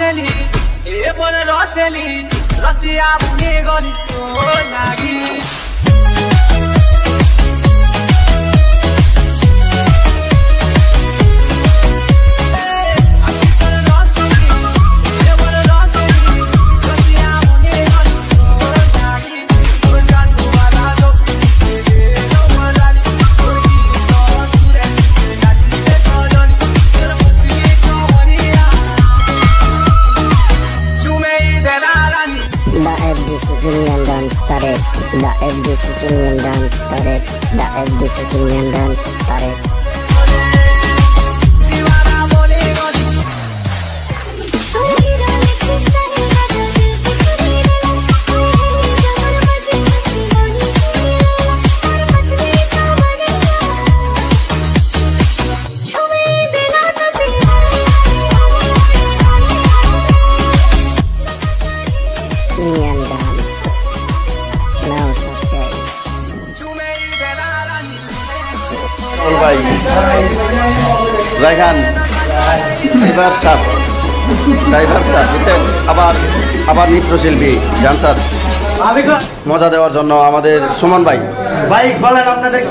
রসেলি এরপরে রসেলি রসিয়া বুনে গলি তো The FD Civilian dance started. The FD Civilian dance started. The FD Civilian dance started. Civilian dance. Now subscribe. বল ভাই Raihan driver সাহ ড্রাইভার সাহ বুঝছেন আবার আবার নৃত্যশিল্পী ডান্সার মজা দেওয়ার জন্য আমাদের সুমন ভাই বাইক বলেন আপনাদের